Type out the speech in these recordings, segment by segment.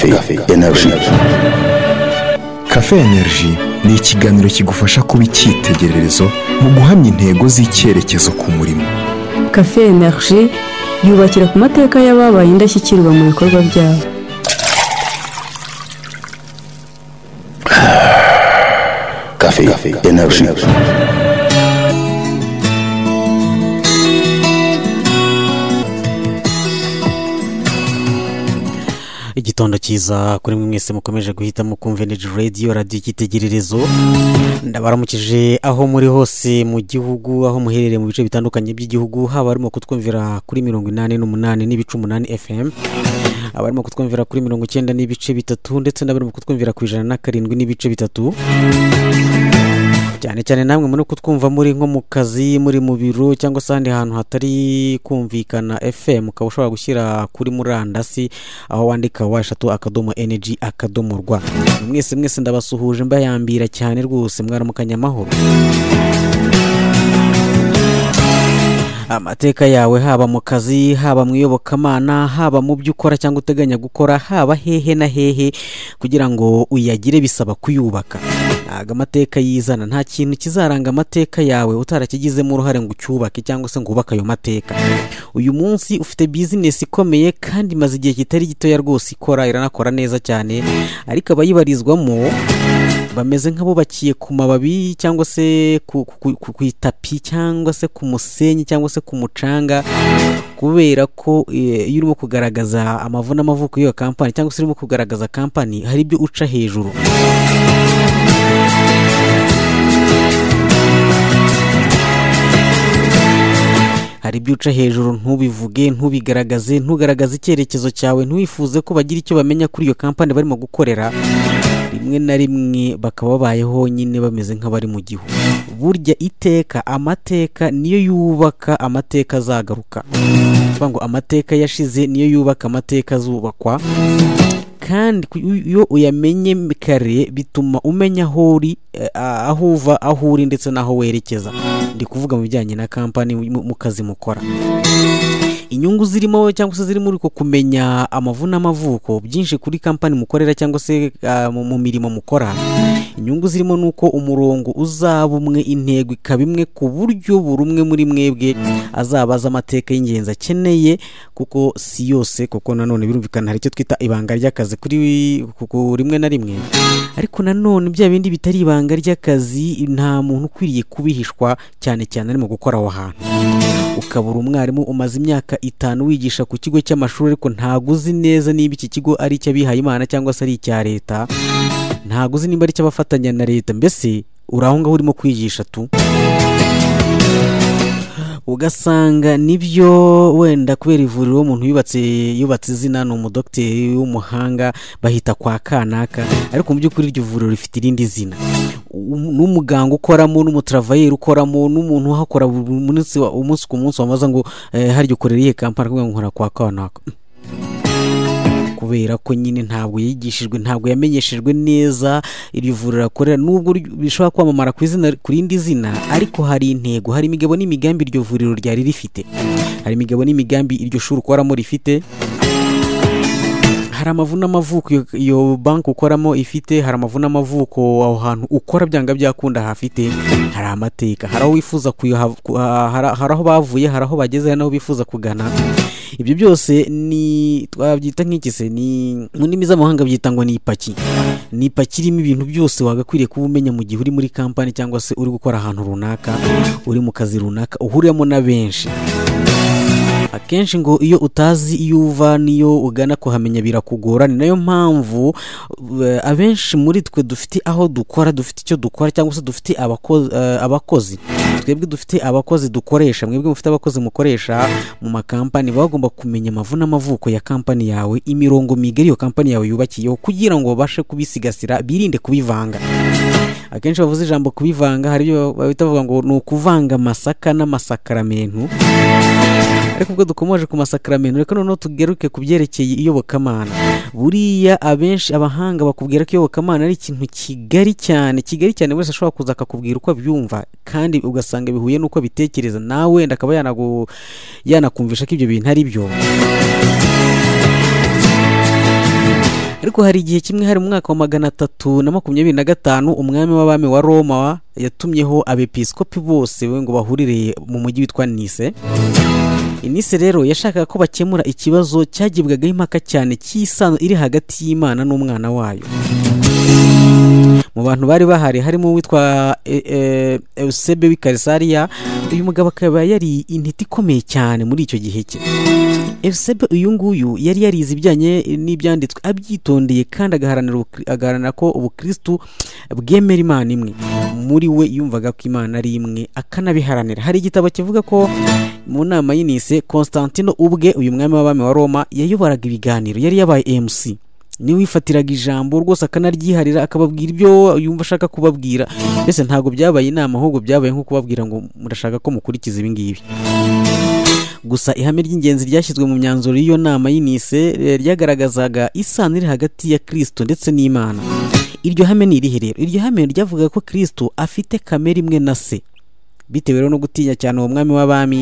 Cafe Energy. Cafe Energy ni ikiganiro kigufasha kuba icyitegererezo mu guhamya intego z'icyerekezo ku murimo cafe energy yubakira ku mateka y'ababaye indashyikirwa mu bikorwa byabo Cafe Energy. Igitondo cyiza kuri mwe mwese mukomeje guhitamo kumva energy radio radiyo icyitegererezo. Ndabaramukije aho muri hose mu gihugu aho muherereye mu bice bitandukanye by'igihugu haba harimo kutwumvira kuri mirongo inani n'umunani n'ibice umunani fm abarimo kutwumvira kuri mirongo icyenda n'ibice bitatu ndetse n'abarimo kutwumvira ku ijana na karindwi n'ibice bitatu. Cyane cyane namwe muri kutwumva muri nko mu kazi muri mu biro cyangwa se ahandi hantu hatari kumvikana fm ukaba ushobora gushyira kuri murandasi aho wandika wa eshatu akadomo energy akadomo rwa. Mwese mwese ndabasuhuje mbayambira cyane rwose mwaramukanya amahoro. Amateka yawe haba mu kazi haba mu iyobokamana haba mu byo ukora cyangwa uteganya gukora haba hehe na hehe kugira ngo uyagire bisaba kuyubaka. Ntabwo amateka yizana nta kintu kizaranga amateka yawe utarakigizemo uruhare ngo ucyubake cyangwa se ngo wubake ayo mateka. Uyu munsi ufite bizinesi ikomeye kandi imaze igihe kitari gitoya rwose ikora iranakora neza cyane ariko abayibarizwamo bameze nk'abubakiye ku mababi cyangwa se ku, itapi cyangwa se ku musenyi cyangwa se ku mucanga kubera ko eh, iyo urimo kugaragaza amavu n'amavuko y'iyo kampani cyangwa se urimo kugaragaza kampani hari ibyo uca hejuru. Hari ibyo uca hejuru ntubivuge ntubigaragaze ntugaragaze icyerekezo cyawe ntiwifuze ko bagira icyo bamenya kuri iyo kampani barimo gukorera. Rimwe na rimwe bakaba babayeho nyine bameze nk'abari mu gihu burya iteka amateka niyo yubaka amateka azagaruka. Ngo amateka yashize niyo yubaka amateka azubakwa. Kandi iyo uyamenye kare bituma umenya aho uri eh, aho uva aho uri ndetse n'aho werekeza. Ndi kuvuga mu bijyanye na kampani mu kazi mukora. Inyungu zirimo cyangwa se ziri muri uko kumenya amavu n'amavuko byinshi kuri kampani mukorera cyangwa se ah, mu mirimo mukora. Inyungu zirimo ni uko umurongo uzaba umwe intego ikaba imwe ku buryo buri umwe muri mwebwe azaba azi amateka y'ingenzi akeneye kuko si yose kuko nanone birumvikana hari icyo twita ibanga ry'akazi kuri ku- ku rimwe na rimwe. Ariko nanone bya bindi bitari ibanga ry'akazi nta muntu ukwiriye kubihishwa cyane cyane ari mu gukora aho hantu. Ukabura umwarimu umaze imyaka itanu wigisha ku kigo cy'amashuri ariko ntabwo uzi neza niba iki kigo ari icy'abihaye imana cyangwa se ari icya leta. Ntabwo uzi niba ari icy'abafatanya na leta. Mbese uri aho ngaho urimo kwigisha tu? Ugasanga ni byo wenda kubera ivuriro umuntu yubatse yubatse izina ni umudogiteri w'umuhanga bahita kwa kanaka. Ariko mu by'ukuri iryo vuriro rifite irindi zina. Um- n'umuganga ukoramo n'umutravayeri ukoramo n'umuntu uhakora umunsi ku munsi wamaza ngo eh, harya ukorera iyihe kampani akavuga ngo nkora kwa kanaka. Kubera ko nyine ntabwo yigishijwe ntabwo yamenyeshejwe neza iri vuriro akorera nubwo bishobora kwamamara ku izina ku rindi zina ariko hari intego hari imigabo n'imigambi iryo vuriro ryari rifite. Hari imigabo n'imigambi iryo shuri ukoramo rifite. Hari amavu n'amavuko iyo- banki ukoramo ifite hari amavu n'amavuko aho hantu ukora byanga byakunda hafite hari amateka hari aho wifuza hari aho bavuye hari aho bageze hari n'aho bifuza kugana. Ibyo byose ni twabyita nk'iki se? Ni mu ndimi z'amahanga byita ngo ni ipaki. Ni ipaki irimo ibintu byose wagakwiriye kuba umenya mu gihe uri muri kampani cyangwa se uri gukora ahantu runaka uri mu kazi runaka uhuriramo na benshi. Akenshi ngo iyo utazi iyo uva n'iyo ugana kuhamenya birakugora ni na yo mpamvu eh, abenshi muri twe dufite aho dukora dufite icyo dukora cyangwa se dufite eh, abakozi. Twebwe dufite abakozi dukoresha mwebwe mufite abakozi mukoresha mu makampani baba bagomba kumenya amavu n'amavuko ya kampani yawe imirongo migari iyo kampani yawe yubakiyeho kugira ngo babashe kubisigasira birinde kubivanga. Akenshi bavuze ijambo kubivanga hari ibyo bahita bavuga ngo ni ukuvanga amasaka n'amasakaramentu ariko ubwo dukomoje ku masakaramentu reka noneho tugaruke ku byerekeye iyobokamana. Buriya abenshi abahanga bakubwira ko iyobokamana ari ikintu kigari cyane kigari cyane wese ashobora kuza akakubwira uko abyumva kandi ugasanga bihuye n'uko bitekereza. Nawe wenda akaba yanakumvisha ko ibyo bintu ari byo. Ariko hari igihe kimwe hari mu mwaka wa magana atatu na makumyabiri na gatanu umwami w'abami wa roma yatumyeho abepiskopi bose we ngo bahurire mu mujyi witwa nise inise rero yashakaga ko bakemura ikibazo cyagibwagaho impaka cyane cy'isano iri hagati y'imana n'umwana wayo. Mu bantu bari bahari harimo uwitwa e- e- eusebe w'i karisariya uyu mugabo akaba yari intiti ikomeye cyane muri icyo gihe cye. Eusebe uyu nguyu yari yarize ibijyanye n'ibyanditswe abyitondeye kandi agaharanira ko ubukristu bwemera imana imwe. Muri we yumvaga ko imana ari imwe akanabiharanira. Hari igitabo kivuga ko mu nama y'inise constantino ubwe uyu mwami w'abami wa roma yayoboraga ibiganiro. Yari yabaye mc ni we wifatiraga ijambo rwose akanaryiharira akababwira ibyo yumva ashaka kubabwira. Mbese ntabwo byabaye inama ahubwo byabaye nko kubabwira ngo murashaka ko mukurikiza ibi ngibi? Gusa ihame ry'ingenzi ryashyizwe mu myanzuro y'iyo nama y'inise eh, ryagaragazaga isano iri hagati ya kirisito ndetse n'imana. Iryo hame ni irihe rero? Iryo hame ryavugaga ko kirisito afite kamere imwe na se. Bitewe no gutinya cyane uwo mwami w'abami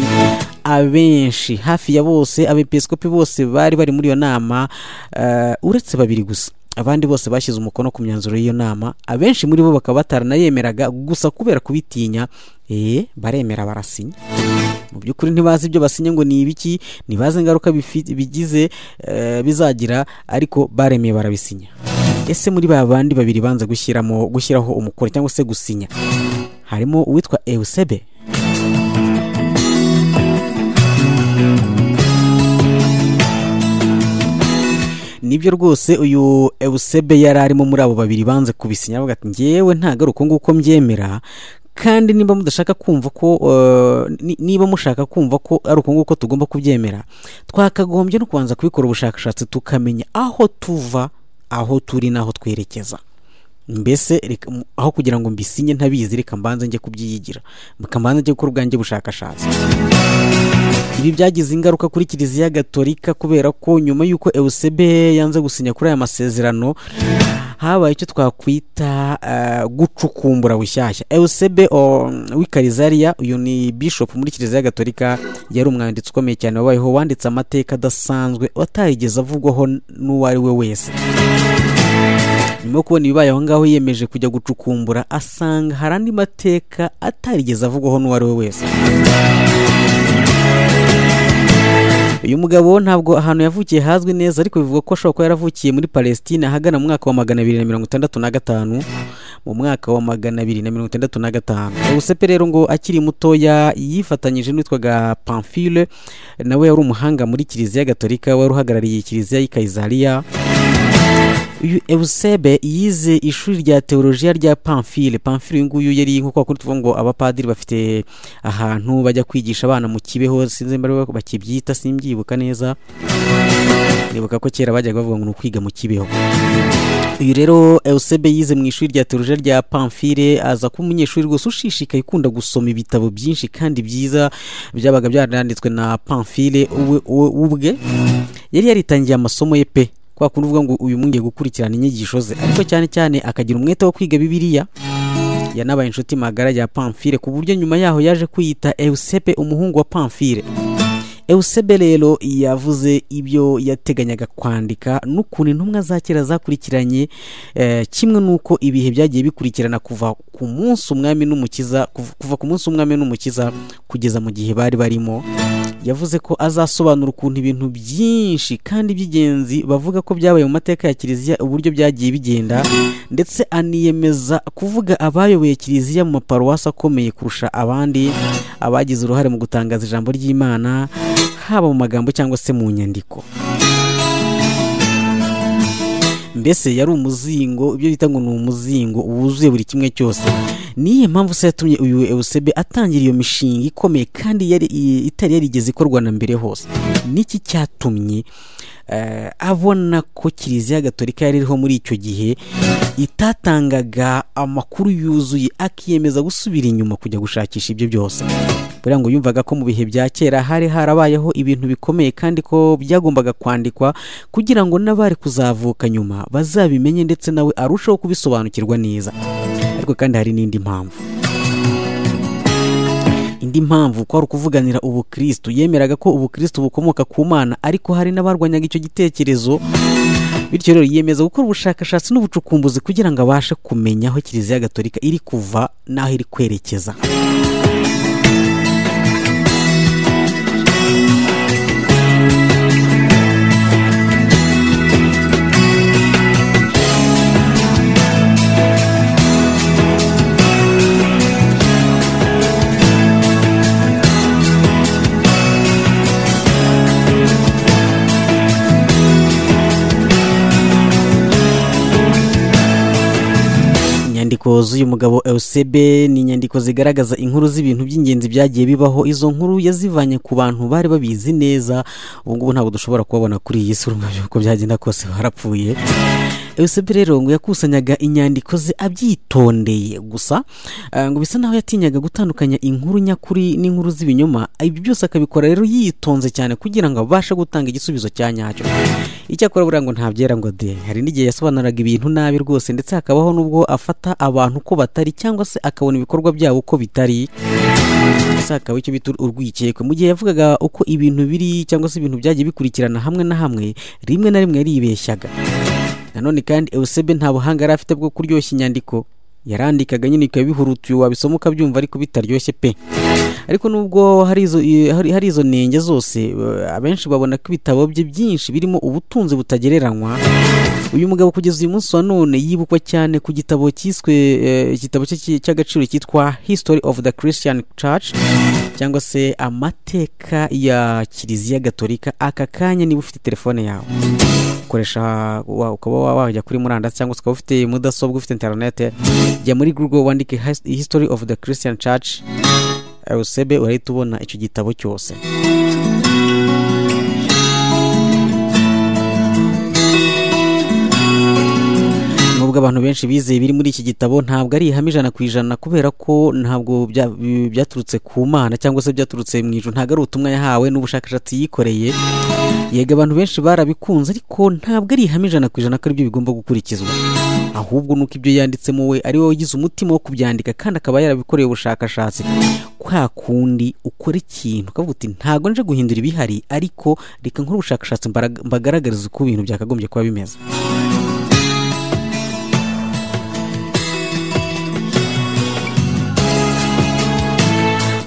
abenshi hafi ya bose abepiskopi bose bari bari muri iyo nama eh, uretse babiri gusa. Abandi bose bashyize umukono ku myanzuro y'iyo nama abenshi muri bo bakaba bataranayemeraga gusa kubera kubitinya. Eh, baremera barasinya. Mu by'ukuri ntibazi ibyo basinya ngo ni ibiki ntibazi ingaruka bigize eh, bizagira ariko baremeye barabisinya. Ese muri ba bandi babiri banze gushyiramo gushyiraho umukono cyangwa se gusinya? Harimo uwitwa eusebe. Nibyo rwose uyu eusebe yari arimo muri abo babiri banze kubisinya avuga ati ngewe uko nguko mbyemera kandi niba mudashaka kumva ko eh, ni- niba mushaka kumva ko ari uko nguko tugomba kubyemera twakagombye no kubanza kubikora ubushakashatsi tukamenya aho tuva aho turi n'aho twerekeza. Mbese aho kugira ngo mbisinye ntabizi reka mbanze njye kubyiyigira. Mbanze njye gukora ubwanjye bushakashatsi. Ibi byagize ingaruka kuri kiliziya gatolika kubera ko nyuma y'uko eusebe yanze gusinya kuri aya masezerano habaye icyo twakwita eh, gucukumbura bushyashya. Eusebe o, w'i karizariya uyu ni bishop muri kiliziya gatolika yari umwanditsi ukomeye cyane wabayeho wanditse amateka adasanzwe atarigeze avugwaho n'uwo ari we wese. Nyuma yo kubona ibibaye aho ngaho yiyemeje kujya gucukumbura asanga hari andi mateka atarigeze avugwaho n'uwo ari we wese. Uyu mugabo ntabwo ahantu yavukiye hazwi neza ariko bivugwa ko ashobora kuba yaravukiye muri palestine ahagana mu mwaka wa magana abiri na mirongo itandatu na gatanu mu mwaka wa magana abiri na mirongo itandatu na gatanu. Ubusepe rero ngo akiri mutoya yifatanyije n'uwitwaga pamphile nawe yari umuhanga muri kiliziya gatolika wari uhagarariye kiliziya y'i kayizariya uyu eusebe yize ishuri rya teolojiya rya pamphile. Pamphile uyu nguyu yari nk'uko bakunda tuvuga ngo abapadiri bafite ahantu bajya kwigisha abana mu kibeho. Sinzi mbere bakibyita simbyibuka neza. Nibuka ko kera bajyaga bavuga ngo ni ukwiga mu kibeho. Uyu rero eusebe yize mu ishuri rya teolojiya rya pamphile aza kuba umunyeshuri rwose ushishikaye ukunda gusoma ibitabo byinshi kandi byiza byabaga byaranditswe na uwe- ubwe yari yaritangiye amasomo ye pe. Kwa kundi uvuga ngo uyu mwungiye gukurikirana inyigisho ze. Ariko cyane cyane akagira umwete wo kwiga bibiliya yanabaye inshuti magara ya pamphile ku buryo nyuma yaho yaje kwiyita eusebe umuhungu wa pamphile. Eusebe rero yavuze ibyo yateganyaga kwandika n'ukuntu intumwa za kera zakurikiranye eh, kimwe n'uko ibihe byagiye bikurikirana kuva ku munsi umwami n'umukiza kuva- ku munsi umwami n'umukiza kugeza mu gihe bari barimo. Yavuze ko azasobanura ukuntu ibintu byinshi kandi by'ingenzi bavuga ko byabaye mu mateka ya kiliziya uburyo byagiye bigenda ndetse aniyemeza kuvuga abayoboye kiliziya mu maparuwasi akomeye kurusha abandi abagize uruhare mu gutangaza ijambo ry'imana haba mu magambo cyangwa se mu nyandiko. Mbese yari umuzingo ibyo bita ngo ni umuzingo wuzuye buri kimwe cyose. Niyo mpamvu se yatumye uyu eusebe atangira iyo mishinga ikomeye kandi itari yarigeze ikorwa na mbere hose? Niki cyatumye eh, abona ko kiliziya gatolika yari iriho muri icyo gihe itatangaga amakuru yuzuye akiyemeza gusubira inyuma kujya gushakisha ibyo byose? Buriya ngo yumvaga ko mu bihe bya kera hari harabayeho ibintu bikomeye kandi ko byagombaga kwandikwa kugira ngo n'abari kuzavuka nyuma bazabimenye ndetse nawe arusheho kubisobanukirwa neza. Ariko kandi hari n'indi mpamvu. Indi mpamvu ko ari ukuvuganira ubukristo. Yemeraga ko ubukristo bukomoka ku mana ariko hari n'abarwanyaga icyo gitekerezo. Bityo rero yiyemeza gukora ubushakashatsi n'ubucukumbuzi kugira ngo abashe kumenya aho kiliziya gatolika iri kuva n'aho iri kwerekeza. Inyandiko z'uyu mugabo Eusebe ni inyandiko zigaragaza inkuru z'ibintu by'ingenzi byagiye bibaho. Izo nkuru yazivanye ku bantu bari babizi neza. Ubu ngubu ntabwo dushobora kubabona kuri iyi si urumva uko byagenda kose barapfuye. Eusebe rero ngo yakusanyaga inyandiko ze abyitondeye gusa ah, ngo bisa naho yatinyaga gutandukanya inkuru nyakuri n'inkuru z'ibinyoma. Ibi byose akabikora rero yitonze cyane kugira ngo abashe gutanga igisubizo cya nyacyo. Icyakora buriya ngo ntabyera ngo de hari n'igihe yasobanuraga ibintu nabi rwose ndetse hakabaho n'ubwo afata abantu uko batari cyangwa se akabona ibikorwa byabo uko bitari. Ese hakaba icyo bita urwikekwe? Mu gihe yavugaga uko ibintu biri cyangwa se ibintu byagiye bikurikirana hamwe na hamwe rimwe na rimwe yaribeshyaga. Nanone kandi Eusebe nta buhanga yari afite bwo kuryoshya inyandiko. Yarandikaga nyine bikaba bihurutuye wabisoma ukabyumva ariko bitaryoshye pe. Ariko nubwo hari izo hari, izo nenge zose eh, abenshi babona ko ibitabo bye byinshi birimo ubutunzi butagereranywa uyu mugabo kugeza uyu munsi wa none yibukwa cyane ku gitabo cyiswe eh, igitabo cye cy- cy'agaciro cyitwa history of the christian church cyangwa se amateka ya kiliziya gatolika. Aka kanya niba ufite telefone yawe. Ukoresha ukaba wa- wajya kuri murandasi cyangwa se ukaba ufite mudasobwa ufite interinete jya muri google wandike His- history of the christian church. Usebe urahita ubona icyo gitabo cyose. Nubwo abantu benshi bizeye biri muri iki gitabo ntabwo ari ihame ijana ku ijana kubera ko ntabwo byaturutse ku mana cyangwa se byaturutse mu ijuru. Ntabwo ari ubutumwa yahawe n'ubushakashatsi yikoreye. Yega abantu benshi barabikunze ariko ntabwo ari ihame ijana ku ijana ko ari byo bigomba gukurikizwa. Ahubwo nuko ibyo yanditsemo we ari we wagize umutima wo kubyandika kandi akaba yarabikoreye ubushakashatsi. Kwa kundi ukora ikintu ukavuga uti ntabwo nje guhindura ibihari ariko reka nkore ubushakashatsi mbagaragarize uko ibintu byakagombye kuba bimeze.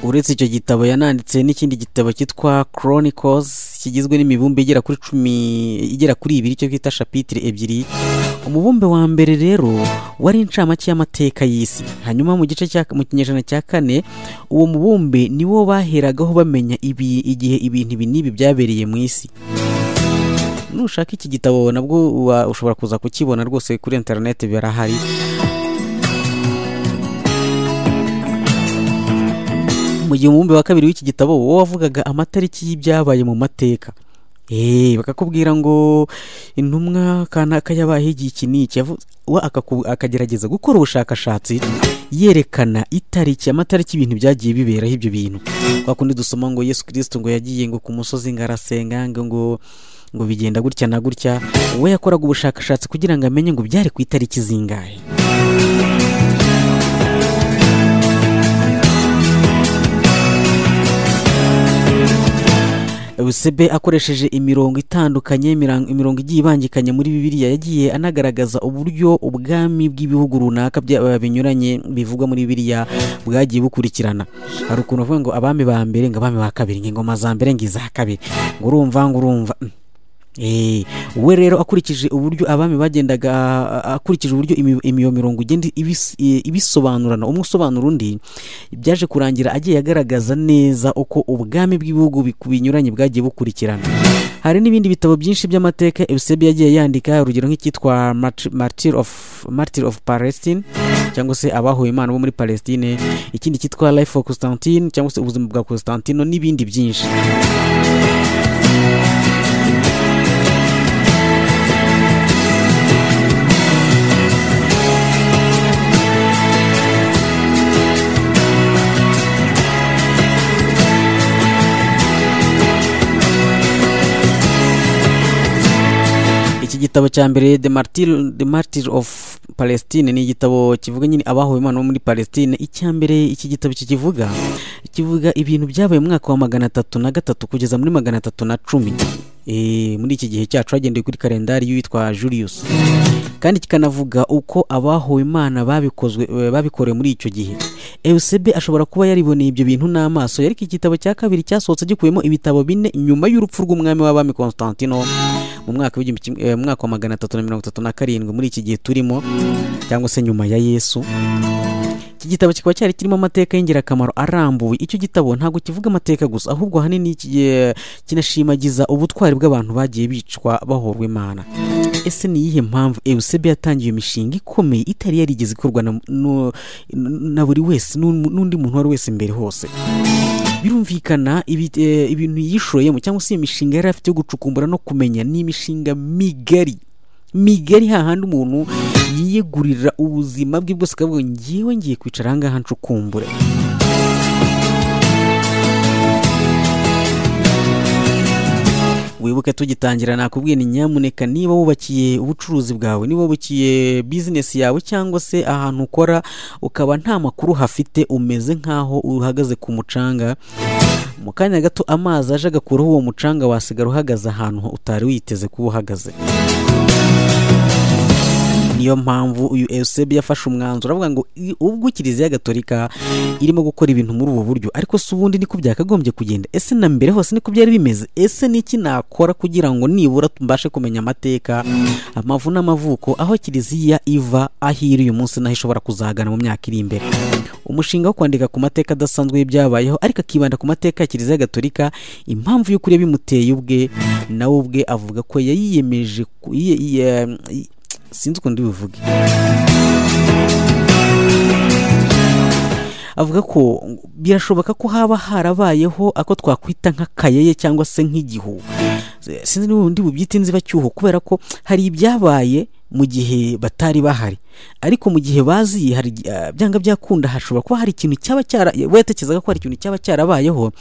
Uretse icyo gitabo yananditse n'ikindi gitabo cyitwa chronicles kigizwe n'imibumbe igera kuri cumi igera kuri ibiri cyo twita shapitire ebyiri. Umubumbe wa mbere rero wari incamake y'amateka y'isi. Hanyuma mu gice mu kinyejana cya kane uwo mubumbe niwo baheragaho bamenya ibi igihe ibintu ibi n'ibi byabereye mu isi. Nushaka iki gitabo nabwo ushobora kuza kukibona rwose kuri interineti birahari. Mu gihe umubumbe wa kabiri w'iki gitabo wowe wavugaga amatariki y'ibyabaye mu mateka. Eee bakakubwira ngo intumwa kanaka yabaye iki n'iki? Akagerageza gukora ubushakashatsi yerekana itariki amatariki ibintu byagiye biberaho ibyo bintu. Kwa kundi dusoma ngo yesu kirisito ngo yagiye ngo ku musozi ngo arasenga ngo ngo bigenda gutya na gutya. We yakoraga ubushakashatsi kugira ngo amenye ngo byari ku itariki zingahe. Busebe akoresheje imirongo itandukanye imirongo igiye ibangikanye muri bibiliya yagiye anagaragaza uburyo ubwami bw'ibihugu runaka binyuranye bivugwa muri bibiliya bwagiye bukurikirana. Hari ukuntu bavuga ngo abami ba mbere ngo abami ba kabiri ngo ingoma za mbere ngo iza kabiri. Ngo urumva ngo urumva. We rero akurikije uburyo abami bagendaga akurikije uburyo imi- imiyo mirongo igenda i- ibisobanurana. Umwe usobanura undi byaje kurangira agiye agaragaza neza uko ubwami bw'ibihugu binyuranye bwagiye bukurikirana. Hari n'ibindi bitabo byinshi by'amateka Eusebi yagiye yandika urugero nk'icyitwa Martyr of Palestine cyangwa se abahuye imana bo muri Palestine ikindi cyitwa Life of Constantine cyangwa se ubuzima bwa Constantino n'ibindi byinshi. Iki gitabo cya mbere the martyr, the martyr of palestine ni igitabo kivuga nyine abahowe imana bo muri palestine. Icya mbere iki gitabo kikivuga kivuga ibintu byabaye mu mwaka wa magana atatu na gatatu kugeza muri magana atatu na cumi. Muri iki gihe cyacu hagendewe kuri kalendari y'uwitwa julius. Kandi kikanavuga uko abahowe imana eh, babikorewe muri icyo gihe. Eusebe ashobora kuba yariboneye ibyo bintu n'amaso ariko igitabo cya kabiri cyasohotse gikubiyemo ibitabo bine nyuma y'urupfu rw'umwami w'abami constantino eh, mu mwaka wa magana atatu na mirongo itatu na karindwi muri iki gihe turimo cyangwa se nyuma ya yesu. Iki gitabo kikaba cyari kirimo amateka y'ingirakamaro arambuye icyo gitabo ntabwo kivuga amateka gusa ahubwo ahanini eh, kinashimagiza ubutwari bw'abantu bagiye bicwa bahorwa imana. Ese ni iyihe mpamvu eusebe yatangiye iyo mishinga ikomeye itari yarigeze ikorwa na, buri wese n'un- n'undi muntu uwo ari wese imbere hose? Birumvikana eh, ibintu yishoyemo cyangwa se iyo mishinga yari afite yo gucukumbura no kumenya ni imishinga migari. Migari hahandi umuntu yiyegurira ubuzima bwe bwose akavuga ngewe ngiye kwicara ahangaha ncukumbure. Wibuke tugitangira nakubwiye ni nyamuneka niba wubakiye ubucuruzi bwawe niba wubakiye bizinesi yawe cyangwa se ahantu ukora ukaba nta makuru hafite umeze nk'aho uhagaze ku mucanga mu kanya gato amazi aje agakuraho uwo mucanga wasigara uhagaze ahantu utari witeze kuba uhagaze. Niyo mpamvu uyu eusebe yafashe umwanzuro avuga ngo ubwo kiliziya gatolika irimo gukora ibintu muri ubu buryo ariko si ubundi niko byakagombye kugenda. Ese na mbere hose niko byari bimeze? Ese niki nakora kugira ngo nibura mbashe kumenya amateka amavu n'amavuko aho kiliziya iva aho iri uyu munsi n'aho ishobora kuzagana mu myaka iri imbere? Umushinga wo kwandika ku mateka adasanzwe y'ibyabayeho ariko akibanda ku mateka ya kiliziya gatolika impamvu y'ukuri bimuteye ubwe nawe ubwe avuga ko yayiyemeje sinzi ukuntu bivuge avuga ko birashoboka ko haba harabayeho ako twakwita nk'akayeye cyangwa se nk'igihu sinzi niba ubundi bubyita inzibacyuho kubera ko hari ibyabaye mu gihe batari bahari. Ariko mu gihe bazi hari ah, byanga byakunda hashobora kuba hari ikintu cyaba cyara we yatekerezaga ko hari ikintu cyaba cyarabayeho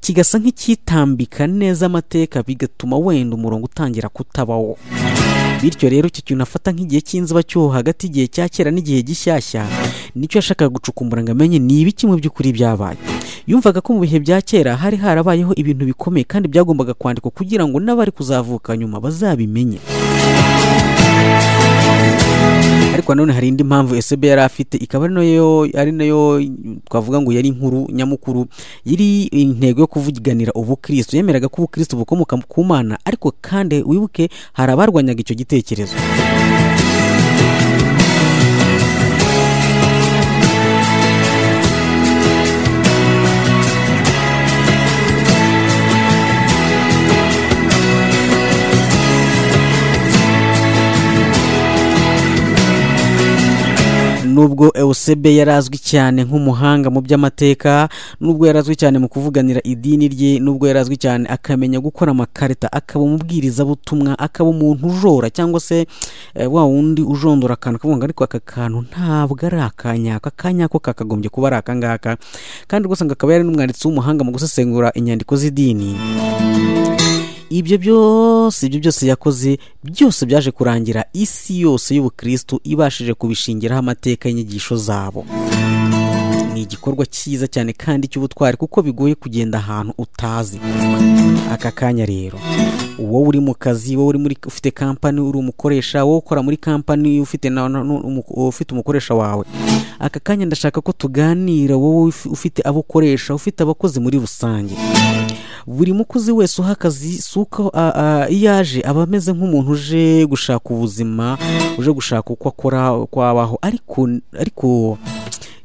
kigasa nk'icyitambika neza amateka bigatuma wenda umurongo utangira kutabaho. Bityo rero icyo kintu afata nk'igihe cy'inzibacyuho hagati y'igihe cya kera n'igihe gishyashya ni cyo yashakaga gucukumbura ngo amenye ni ibiki by'ukuri byabaye. Yumvaga ko mu bihe bya kera hari harabayeho ibintu bikomeye kandi byagombaga kwandikwa kugira ngo n'abari kuzavuka nyuma bazabimenye. Ariko nanone hari indi mpamvu esebe yari afite ikaba ari na yo ari na yo twavuga ngo yari inkuru nyamukuru yari intego yo kuvuganira ubukristo yemeraga ko ubukristo bukomoka ku mana ariko kandi wibuke hari abarwanyaga icyo gitekerezo. Nubwo eusebe yari azwi cyane nk'umuhanga mu by'amateka nubwo yari azwi cyane mu kuvuganira idini rye nubwo yari azwi cyane akamenya gukora amakarita akaba umubwirizabutumwa akaba umuntu ujora cyangwa se eh, wa wundi ujondora akantu akavuga ariko aka kantu ntabwo ari akanyako akanyako kakagombye kuba ari akangaka kandi rwose ngo akaba yari n'umwanditsi w'umuhanga mu gusesengura inyandiko z'idini. Ibyo byose ibyo byose yakoze byose byaje kurangira isi yose y'ubukristo ibashije kubishingiraho amateka y'inyigisho zabo. Ni igikorwa cyiza cyane kandi cy'ubutwari kuko bigoye kugenda ahantu utazi. Aka kanya rero wowe uri mu kazi wowe uri muri ufite kampani uri umukoresha wowe ukora muri kampani ufite ufite umukoresha wawe. Aka kanya ndashaka ko tuganira wowe uf- ufite abo ukoresha ufite abakozi muri rusange. Buri mukozi wese uha akazi si uko iyo aje aba ameze nk'umuntu uje gushaka ubuzima uje gushaka uko akora uko abaho. Ariko ariko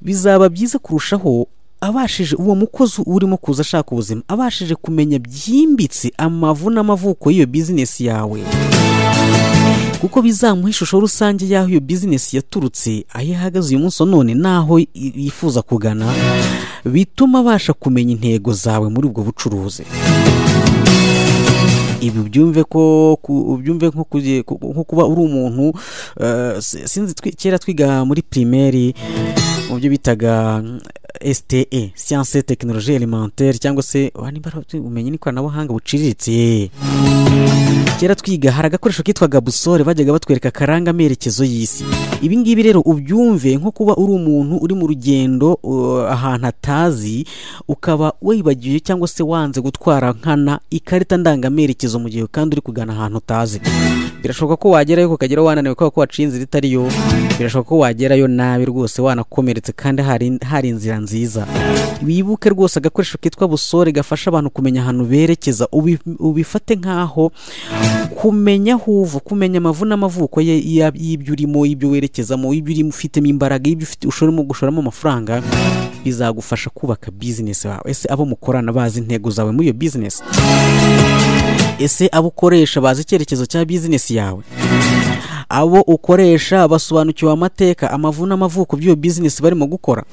bizaba byiza kurushaho abashije uwo mukozi urimo kuza ashaka ubuzima abashije kumenya byimbitse amavu n'amavuko y'iyo bizinesi yawe. Kuko bizamuha ishusho rusange y'aho iyo bizinesi yaturutse aho ihagaze uyu munsi none n'aho yifuza kugana bituma abasha kumenya intego zawe muri ubwo bucuruzi. Ibi ubyumve ko ubyumve nko kuba uri umuntu eh, si- sinzi kera twiga muri pirimeri mu byo bitaga STE siyanse tekinoloji elementaire cyangwa se ubumenyi n'ikoranabuhanga buciriritse. Kera twiga hari agakoresho kitwaga busore bajyaga batwereka akaranga amerekezo y'isi. Ibi ngibi rero ubyumve nko kuba uri umuntu uri mu rugendo ahantu atazi ukaba wibagiwe cyangwa se wanze gutwara nkana ikarita ndangamerekezo mu gihe kandi uri kugana ahantu utazi. Birashoboka ko wagerayo ukageraho wananiwe kubera ko waciye inzira itari yo birashoboka ko wagerayo nabi rwose wanakomeretse kandi hari inzira nziza. Wibuke rwose agakoresho kitwa busore gafasha abantu kumenya ahantu berekeza. Ubi- ubifate nk'aho kumenya aho uva kumenya amavu n'amavuko y'ibyo urimo y'ibyo werekezamo y'ibyo urimo ufitemo imbaraga ufite ushoramo gushoramo amafaranga bizagufasha kubaka bizinesi yawe. Ese abo mukorana bazi intego zawe muri iyo bizinesi ese abo ukoresha bazi icyerekezo cya bizinesi yawe? Abo ukoresha basobanukiwe amateka amavu n'amavuko by'iyo bizinesi barimo gukora?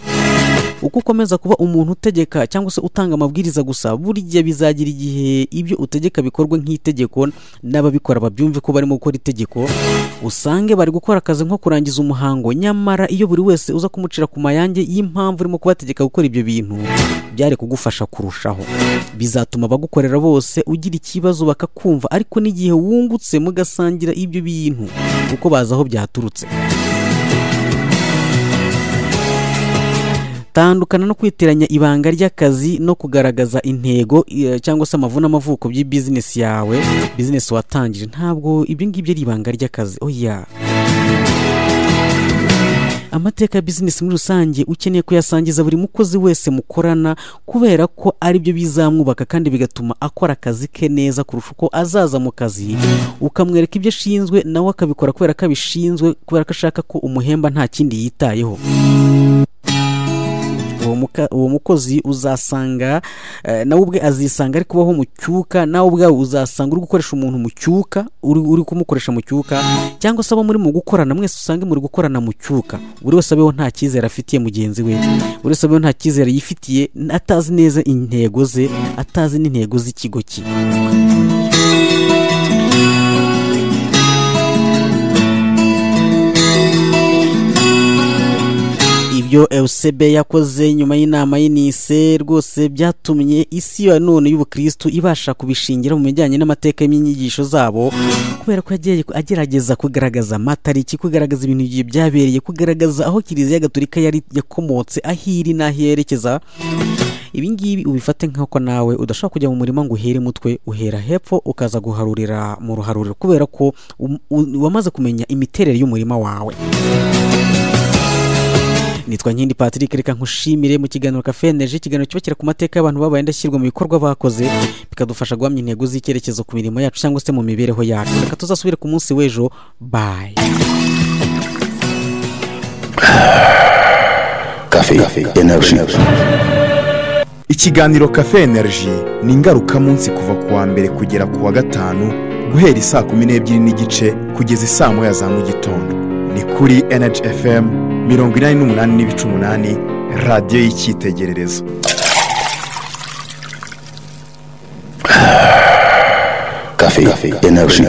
Uko ukomeza kuba umuntu utegeka cyangwa se utanga amabwiriza gusa burya bizagira igihe ibyo utegeka bikorwa nk'itegeko n'ababikora babyumve ko barimo gukora itegeko usange bari gukora akazi nko kurangiza umuhango. Nyamara iyo buri wese uza kumucira ku mayange y'impamvu urimo kubategeka gukora ibyo bintu byari kugufasha kurushaho. Bizatuma abagukorera bose ugira ikibazo bakakumva ariko n'igihe wungutse mugasangira ibyo bintu kuko bazi aho byaturutse. Tandukana no kwitiranya ibanga ry'akazi no kugaragaza intego eh, cyangwa se amavu n'amavuko by'ibizinesi yawe. Bizinesi watangije. Ntabwo ibyo ngibyo ari ibanga ry'akazi. Oya. Amateka ya bizinesi muri rusange ukeneye kuyasangiza buri mukozi wese mukorana kubera ko ari byo bizamwubaka kandi bigatuma akora akazi ke neza kurusha uko azaza mu kazi. Ukamwereka ibyo ashinzwe nawe akabikora kubera ko abishinzwe kubera ko ashaka ko umuhemba nta kindi yitayeho. Uwo mukozi uzasanga eh, nawe ubwe azisanga ari kubaho mu cyuka nawe ubwawe uzasanga uri gukoresha umuntu mu cyuka uri kumukoresha mu cyuka cyangwa se abo muri mu gukorana mwese usange muri gukorana mu cyuka. Buri wese abeho nta cyizere afitiye mugenzi we. Buri wese abeho nta cyizere yifitiye atazi neza intego ze atazi n'intego z'ikigo cye. Ibyo eusebe yakoze nyuma y'inama y'inise rwose byatumye isi ya none y'ubukristu ibasha kubishingira mu bijyanye n'amateka y'inyigisho zabo kubera ko yagiye agerageza kugaragaza amatariki kugaragaza ibintu bigiye byabereye kugaragaza aho kiliziya gatolika yari yakomotse aho iri n'aho yerekeza ibi ngibi ubifate nk'uko nawe udashobora kujya mu murima ngo uhere umutwe uhera hepfo ukaza guharurira mu ruharuriro kubera ko wamaze kumenya imiterere y'umurima wawe. Nitwa nkindi patrick reka nkushimire mu kiganiro kafeneje ikiganiro cyubakira ku mateka y'abantu babaye ndashyirwa mu bikorwa bakoze bikadufasha guhamya intego z'icyerekezo ku mirimo yacu cyangwa se mu mibereho yacu. Reka tuzasubire ku munsi w'ejo. Bayi Énergie. ikiganiro kafe energy ni ingarukamunsi kuva ku wa mbere kugera ku wa gatanu guhera isaa kumi n'ebyiri n'igice kugeza isaa moya za mu gitondo. Ni kuri energy fm mirongo inani n'umunani n'ibice umunani radiyo y'icyitegererezo Café Énergie.